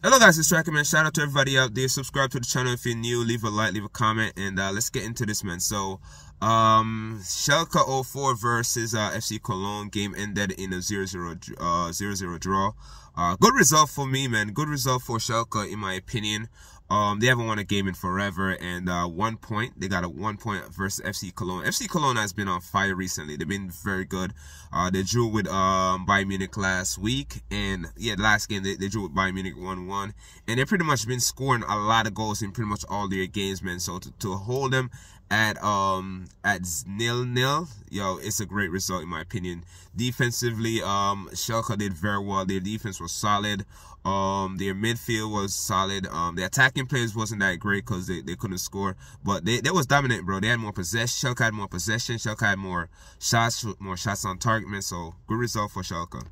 Hello guys, it's Tracker. Shout out to everybody out there. Subscribe to the channel if you're new. Leave a like, leave a comment, and uh, let's get into this, man. So, um, Schalke 04 versus uh, FC Cologne game ended in a 0-0 uh, 0-0 draw. Uh, good result for me, man. Good result for Schalke, in my opinion. Um, they haven't won a game in forever, and uh, one point. They got a one point versus FC Cologne. FC Cologne has been on fire recently. They've been very good. Uh, they drew with um, Bayern Munich last week, and yeah, last game they, they drew with Bayern Munich one one, and they've pretty much been scoring a lot of goals in pretty much all their games, man. So to, to hold them at um at nil nil yo it's a great result in my opinion. Defensively um Schalke did very well. Their defense was solid. Um their midfield was solid. Um the attacking players wasn't that great because they, they couldn't score but they, they was dominant bro. They had more possession Schalke had more possession. Schalke had more shots more shots on target man. So good result for Schalke